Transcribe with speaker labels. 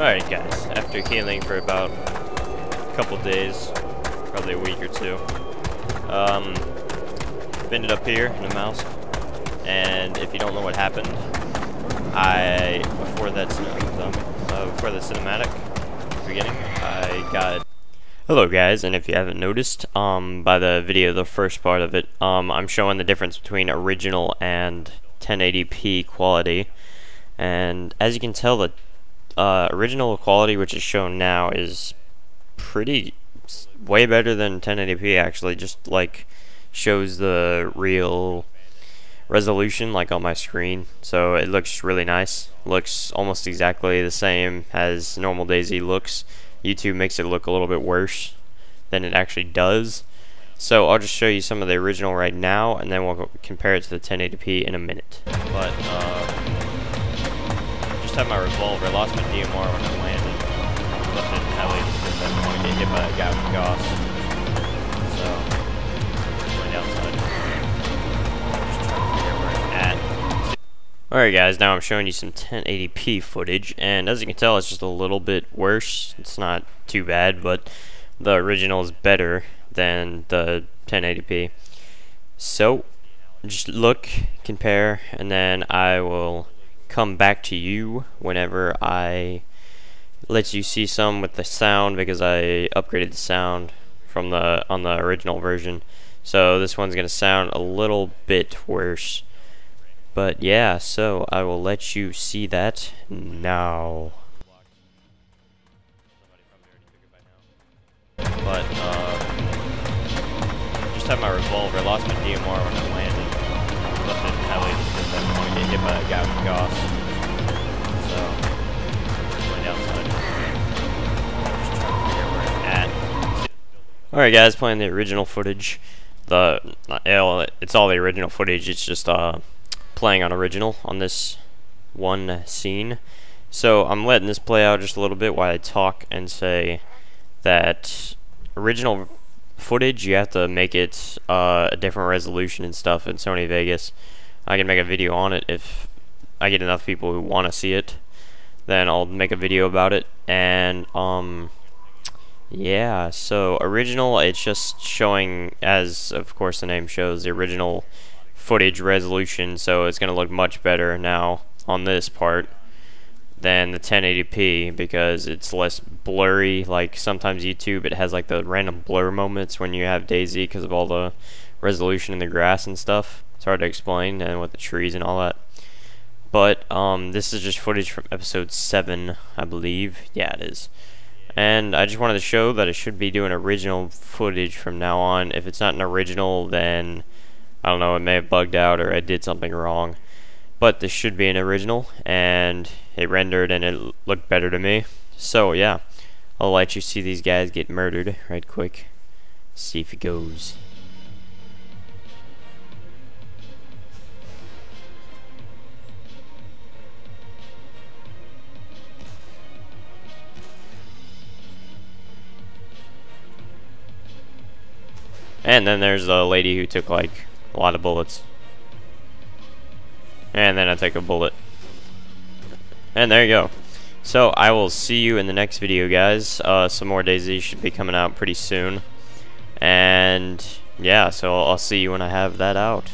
Speaker 1: Alright guys, after healing for about a couple days, probably a week or two, um, ended up here in a mouse, and if you don't know what happened, I, before that, uh, before the cinematic beginning, I got Hello guys, and if you haven't noticed, um, by the video, the first part of it, um, I'm showing the difference between original and 1080p quality, and as you can tell, the uh, original quality, which is shown now, is pretty way better than 1080p. Actually, just like shows the real resolution like on my screen. So it looks really nice. Looks almost exactly the same as normal DayZ looks. YouTube makes it look a little bit worse than it actually does. So I'll just show you some of the original right now and then we'll compare it to the 1080p in a minute. But uh, just have my revolver. Lost my DMR when I landed. Left it heli because I didn't want to get hit by a guy with Gauss. So, went outside. Alright guys, now I'm showing you some 1080p footage, and as you can tell, it's just a little bit worse. It's not too bad, but the original is better than the 1080p. So, just look, compare, and then I will come back to you whenever I let you see some with the sound because I upgraded the sound from the on the original version. So this one's gonna sound a little bit worse. But yeah, so I will let you see that now. But uh just have my revolver, I lost my DMR when I landed. With Gauss. So, outside. Alright guys, playing the original footage. The, it's all the original footage, it's just uh, playing on original on this one scene. So I'm letting this play out just a little bit while I talk and say that original footage, you have to make it uh, a different resolution and stuff in Sony Vegas. I can make a video on it if I get enough people who want to see it. Then I'll make a video about it. And, um, yeah, so original, it's just showing, as of course the name shows, the original footage resolution. So it's going to look much better now on this part than the 1080p because it's less blurry. Like sometimes YouTube it has like the random blur moments when you have DayZ because of all the resolution in the grass and stuff. It's hard to explain and with the trees and all that. But um, this is just footage from episode 7, I believe. Yeah, it is. And I just wanted to show that I should be doing original footage from now on. If it's not an original, then I don't know, it may have bugged out or I did something wrong. But this should be an original, and it rendered and it looked better to me. So yeah, I'll let you see these guys get murdered right quick. See if it goes. And then there's the lady who took like a lot of bullets. And then I take a bullet. And there you go. So I will see you in the next video, guys. Uh, some more DayZ should be coming out pretty soon. And yeah, so I'll see you when I have that out.